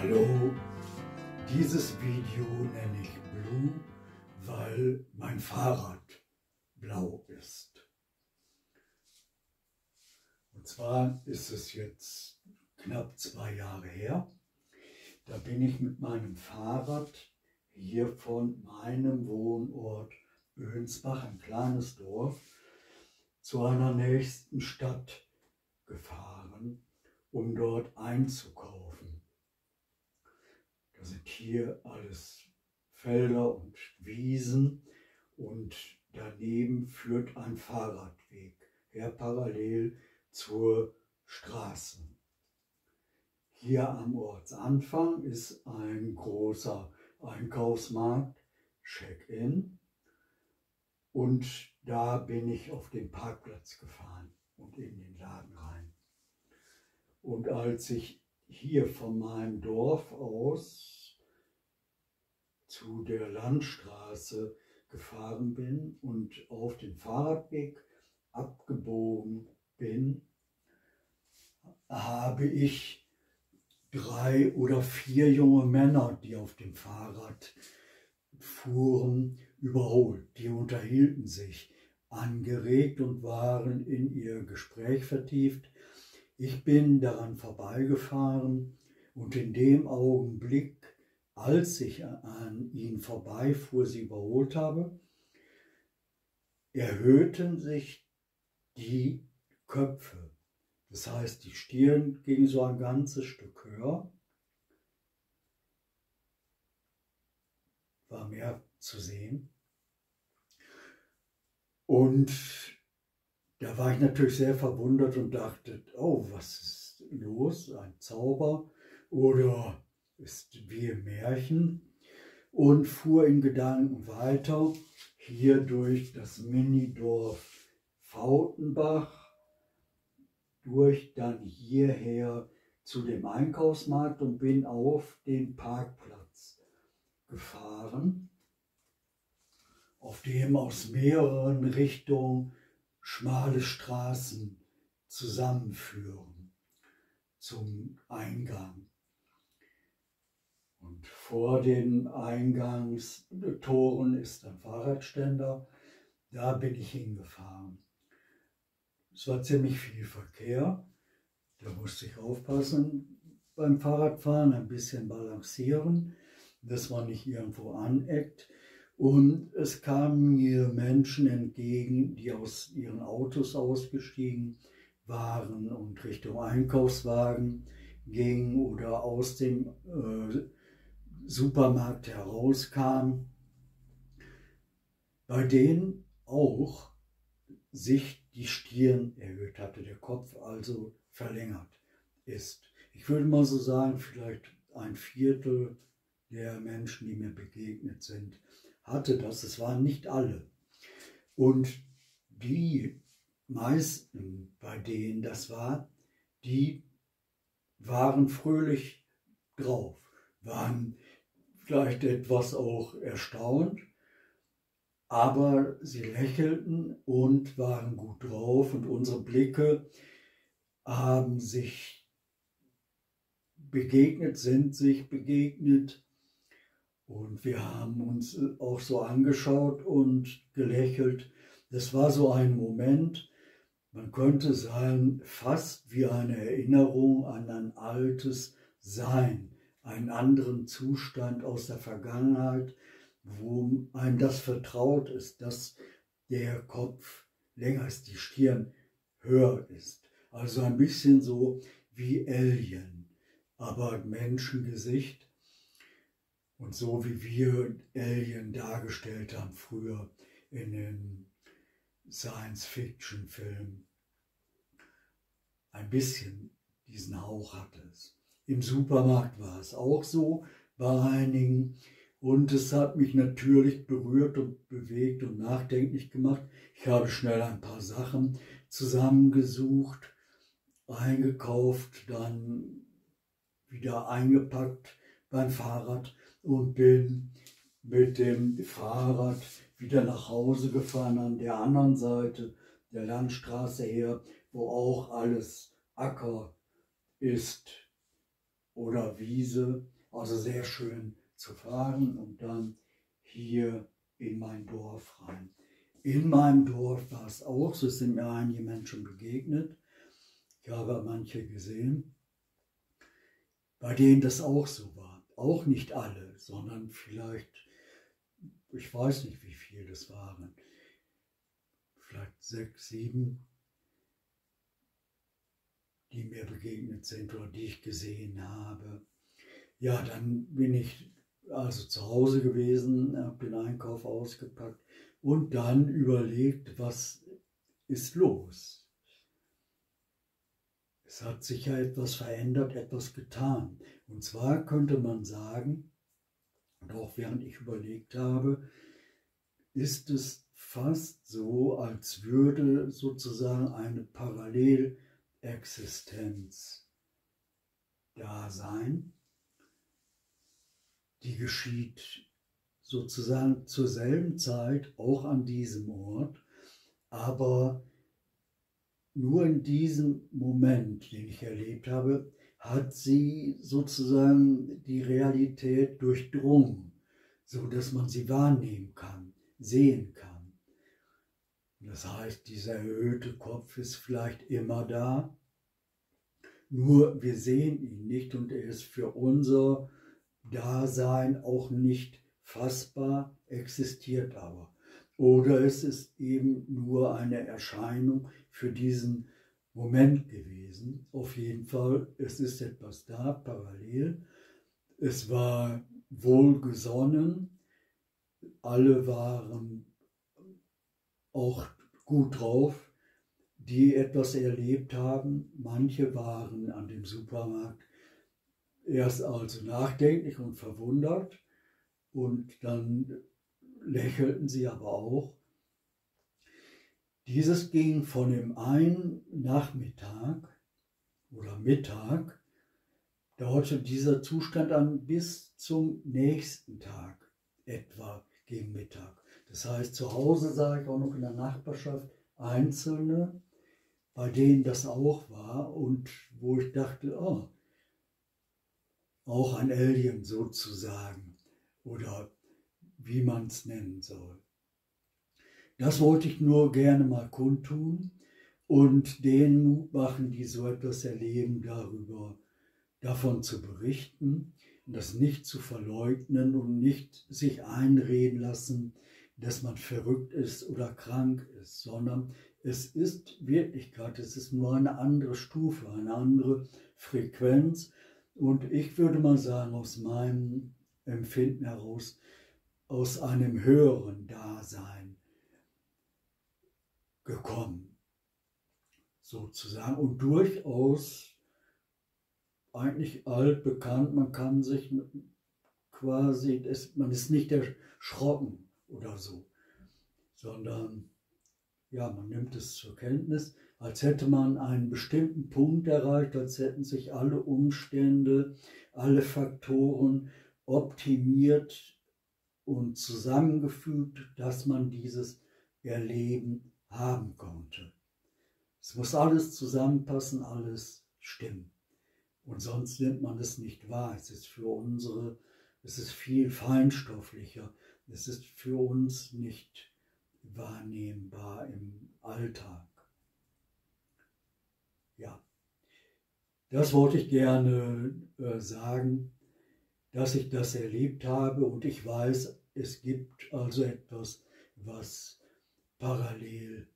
Hallo, dieses Video nenne ich Blue, weil mein Fahrrad blau ist. Und zwar ist es jetzt knapp zwei Jahre her. Da bin ich mit meinem Fahrrad hier von meinem Wohnort Öhnsbach, ein kleines Dorf, zu einer nächsten Stadt gefahren, um dort einzukaufen. Sind hier alles Felder und Wiesen und daneben führt ein Fahrradweg her parallel zur Straße. Hier am Ortsanfang ist ein großer Einkaufsmarkt, Check-in. Und da bin ich auf den Parkplatz gefahren und in den Laden rein. Und als ich hier von meinem Dorf aus zu der Landstraße gefahren bin und auf den Fahrradweg abgebogen bin, habe ich drei oder vier junge Männer, die auf dem Fahrrad fuhren, überholt. Die unterhielten sich angeregt und waren in ihr Gespräch vertieft. Ich bin daran vorbeigefahren und in dem Augenblick, als ich an ihnen vorbeifuhr, sie überholt habe, erhöhten sich die Köpfe. Das heißt, die Stirn ging so ein ganzes Stück höher, war mehr zu sehen. Und da war ich natürlich sehr verwundert und dachte, oh, was ist los? Ein Zauber oder ist wie im Märchen? Und fuhr in Gedanken weiter, hier durch das Minidorf Fautenbach, durch dann hierher zu dem Einkaufsmarkt und bin auf den Parkplatz gefahren, auf dem aus mehreren Richtungen schmale Straßen zusammenführen zum Eingang. Und vor den Eingangstoren ist ein Fahrradständer. Da bin ich hingefahren. Es war ziemlich viel Verkehr. Da musste ich aufpassen beim Fahrradfahren, ein bisschen balancieren, dass man nicht irgendwo aneckt. Und es kamen mir Menschen entgegen, die aus ihren Autos ausgestiegen waren und Richtung Einkaufswagen gingen oder aus dem äh, Supermarkt herauskamen, bei denen auch sich die Stirn erhöht hatte, der Kopf also verlängert ist. Ich würde mal so sagen, vielleicht ein Viertel der Menschen, die mir begegnet sind, hatte das. Es waren nicht alle. Und die meisten, bei denen das war, die waren fröhlich drauf, waren vielleicht etwas auch erstaunt, aber sie lächelten und waren gut drauf und unsere Blicke haben sich begegnet, sind sich begegnet und wir haben uns auch so angeschaut und gelächelt. Das war so ein Moment, man könnte sagen, fast wie eine Erinnerung an ein altes Sein, einen anderen Zustand aus der Vergangenheit, wo einem das vertraut ist, dass der Kopf länger ist, die Stirn höher ist. Also ein bisschen so wie Alien, aber Menschengesicht und so wie wir Alien dargestellt haben früher in den Science-Fiction-Filmen. Ein bisschen diesen Hauch hatte es. Im Supermarkt war es auch so bei einigen. Und es hat mich natürlich berührt und bewegt und nachdenklich gemacht. Ich habe schnell ein paar Sachen zusammengesucht, eingekauft, dann wieder eingepackt beim Fahrrad und bin mit dem Fahrrad wieder nach Hause gefahren an der anderen Seite der Landstraße her, wo auch alles Acker ist oder Wiese, also sehr schön zu fahren und dann hier in mein Dorf rein. In meinem Dorf war es auch, so sind mir einige Menschen begegnet. Ich habe manche gesehen, bei denen das auch so war. Auch nicht alle, sondern vielleicht, ich weiß nicht, wie viele das waren, vielleicht sechs, sieben, die mir begegnet sind oder die ich gesehen habe. Ja, dann bin ich also zu Hause gewesen, habe den Einkauf ausgepackt und dann überlegt, was ist los? Es hat sich ja etwas verändert, etwas getan. Und zwar könnte man sagen, und auch während ich überlegt habe, ist es fast so, als würde sozusagen eine Parallelexistenz da sein, die geschieht sozusagen zur selben Zeit auch an diesem Ort, aber nur in diesem Moment, den ich erlebt habe, hat sie sozusagen die Realität durchdrungen, so dass man sie wahrnehmen kann, sehen kann. Das heißt, dieser erhöhte Kopf ist vielleicht immer da, nur wir sehen ihn nicht und er ist für unser Dasein auch nicht fassbar, existiert aber. Oder es ist eben nur eine Erscheinung für diesen Moment gewesen. Auf jeden Fall, es ist etwas da, parallel. Es war wohlgesonnen, alle waren auch gut drauf, die etwas erlebt haben. Manche waren an dem Supermarkt erst also nachdenklich und verwundert und dann lächelten sie aber auch. Dieses ging von dem einen Nachmittag oder Mittag, dauerte dieser Zustand an bis zum nächsten Tag etwa gegen Mittag. Das heißt, zu Hause sah ich auch noch in der Nachbarschaft Einzelne, bei denen das auch war und wo ich dachte, oh, auch ein Alien sozusagen oder wie man es nennen soll. Das wollte ich nur gerne mal kundtun und denen Mut machen, die so etwas erleben, darüber, davon zu berichten, das nicht zu verleugnen und nicht sich einreden lassen, dass man verrückt ist oder krank ist, sondern es ist Wirklichkeit, es ist nur eine andere Stufe, eine andere Frequenz. Und ich würde mal sagen, aus meinem Empfinden heraus, aus einem höheren Dasein gekommen, sozusagen. Und durchaus eigentlich altbekannt, man kann sich quasi, man ist nicht erschrocken oder so, sondern ja, man nimmt es zur Kenntnis, als hätte man einen bestimmten Punkt erreicht, als hätten sich alle Umstände, alle Faktoren optimiert und zusammengefügt, dass man dieses Erleben haben konnte. Es muss alles zusammenpassen, alles stimmen. Und sonst nimmt man es nicht wahr. Es ist für unsere, es ist viel feinstofflicher. Es ist für uns nicht wahrnehmbar im Alltag. Ja, das wollte ich gerne äh, sagen, dass ich das erlebt habe und ich weiß, es gibt also etwas, was parallel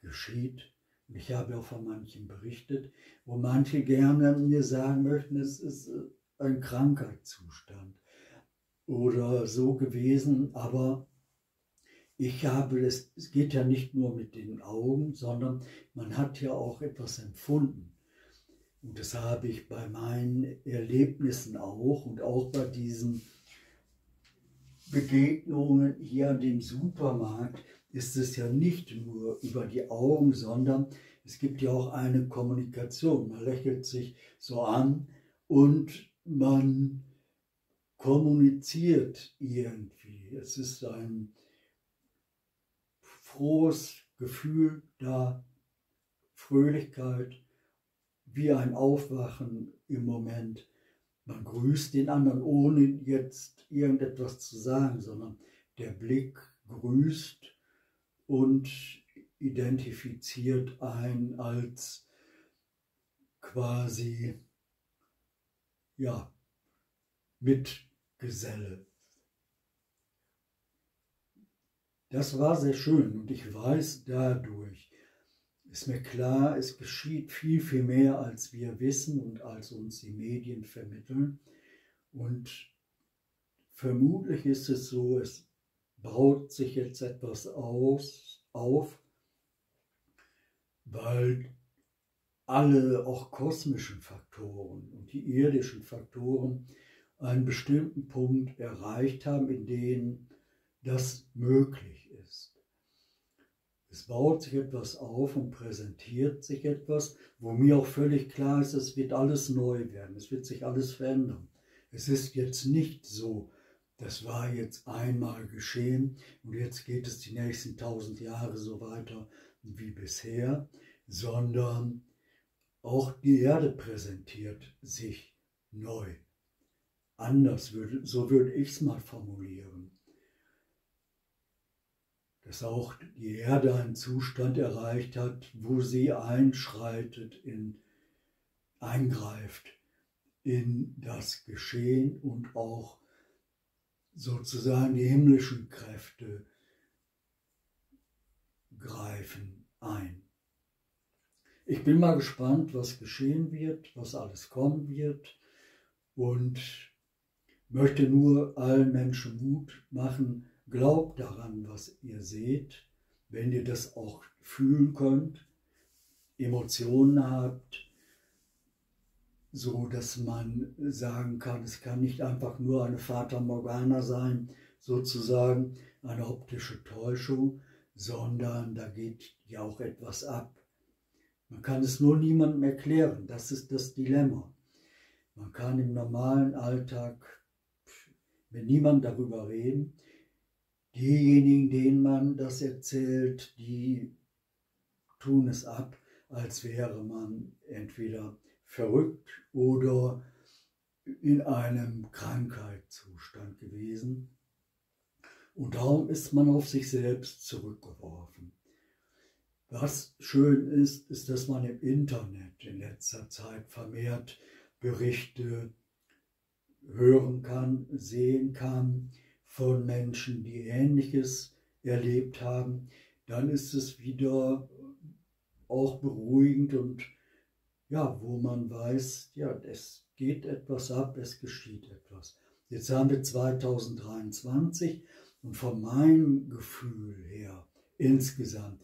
geschieht. Ich habe auch von manchen berichtet, wo manche gerne mir sagen möchten, es ist äh, ein Krankheitszustand oder so gewesen, aber ich habe es, es geht ja nicht nur mit den Augen, sondern man hat ja auch etwas empfunden. Und das habe ich bei meinen Erlebnissen auch und auch bei diesen Begegnungen hier an dem Supermarkt ist es ja nicht nur über die Augen, sondern es gibt ja auch eine Kommunikation. Man lächelt sich so an und man kommuniziert irgendwie. Es ist ein frohes Gefühl da, Fröhlichkeit, wie ein Aufwachen im Moment. man grüßt den anderen, ohne jetzt irgendetwas zu sagen, sondern der Blick grüßt und identifiziert ein als quasi, ja, Mitgeselle. Das war sehr schön und ich weiß dadurch, ist mir klar, es geschieht viel, viel mehr, als wir wissen und als uns die Medien vermitteln. Und vermutlich ist es so, es baut sich jetzt etwas aus, auf, weil alle auch kosmischen Faktoren und die irdischen Faktoren einen bestimmten Punkt erreicht haben, in dem das möglich ist. Es baut sich etwas auf und präsentiert sich etwas, wo mir auch völlig klar ist, es wird alles neu werden, es wird sich alles verändern. Es ist jetzt nicht so, das war jetzt einmal geschehen und jetzt geht es die nächsten tausend Jahre so weiter wie bisher, sondern auch die Erde präsentiert sich neu. Anders würde, so würde ich es mal formulieren dass auch die Erde einen Zustand erreicht hat, wo sie einschreitet, in, eingreift in das Geschehen und auch sozusagen die himmlischen Kräfte greifen ein. Ich bin mal gespannt, was geschehen wird, was alles kommen wird und möchte nur allen Menschen Mut machen, Glaubt daran, was ihr seht, wenn ihr das auch fühlen könnt, Emotionen habt, so dass man sagen kann, es kann nicht einfach nur eine Fata Morgana sein, sozusagen eine optische Täuschung, sondern da geht ja auch etwas ab. Man kann es nur niemandem erklären, das ist das Dilemma. Man kann im normalen Alltag mit niemandem darüber reden, diejenigen, denen man das erzählt, die tun es ab, als wäre man entweder verrückt oder in einem Krankheitszustand gewesen. Und darum ist man auf sich selbst zurückgeworfen. Was schön ist, ist, dass man im Internet in letzter Zeit vermehrt Berichte hören kann, sehen kann, von Menschen, die Ähnliches erlebt haben, dann ist es wieder auch beruhigend und ja, wo man weiß, ja, es geht etwas ab, es geschieht etwas. Jetzt haben wir 2023 und von meinem Gefühl her insgesamt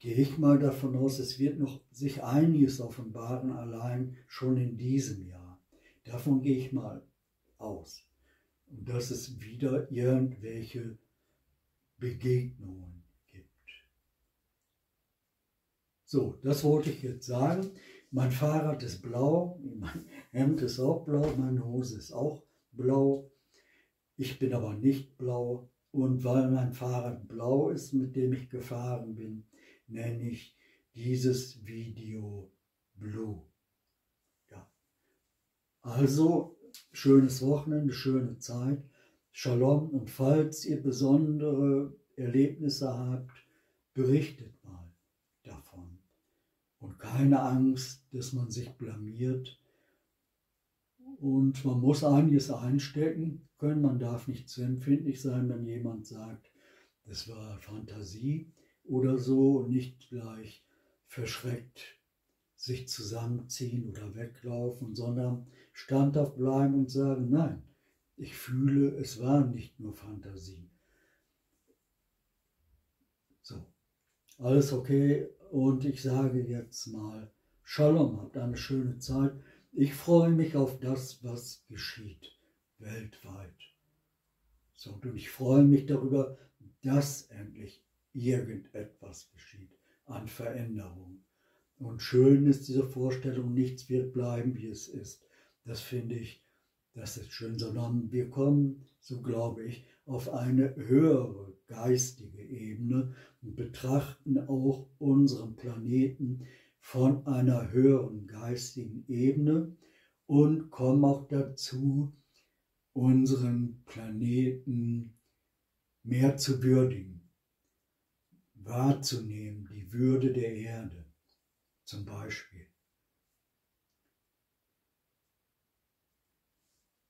gehe ich mal davon aus, es wird noch sich einiges offenbaren, allein schon in diesem Jahr. Davon gehe ich mal aus und dass es wieder irgendwelche Begegnungen gibt. So, das wollte ich jetzt sagen. Mein Fahrrad ist blau, mein Hemd ist auch blau, meine Hose ist auch blau. Ich bin aber nicht blau. Und weil mein Fahrrad blau ist, mit dem ich gefahren bin, nenne ich dieses Video Blue. Ja. Also schönes Wochenende, schöne Zeit. Shalom und falls ihr besondere Erlebnisse habt, berichtet mal davon. Und keine Angst, dass man sich blamiert. Und man muss einiges einstecken können. Man darf nicht zu empfindlich sein, wenn jemand sagt, das war Fantasie oder so und nicht gleich verschreckt sich zusammenziehen oder weglaufen, sondern standhaft bleiben und sagen, nein, ich fühle, es war nicht nur Fantasie. So, alles okay und ich sage jetzt mal, Shalom, habt eine schöne Zeit. Ich freue mich auf das, was geschieht weltweit. So, und ich freue mich darüber, dass endlich irgendetwas geschieht an Veränderung. Und schön ist diese Vorstellung, nichts wird bleiben, wie es ist. Das finde ich, das ist schön, sondern wir kommen, so glaube ich, auf eine höhere geistige Ebene und betrachten auch unseren Planeten von einer höheren geistigen Ebene und kommen auch dazu, unseren Planeten mehr zu würdigen, wahrzunehmen, die Würde der Erde zum Beispiel.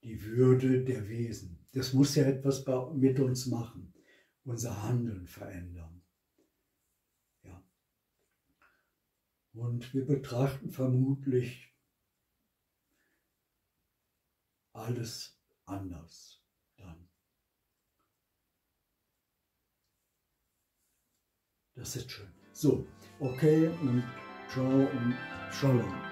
Die Würde der Wesen. Das muss ja etwas mit uns machen, unser Handeln verändern. Ja. Und wir betrachten vermutlich alles anders dann. Das ist schön. So, okay und ciao und shalom.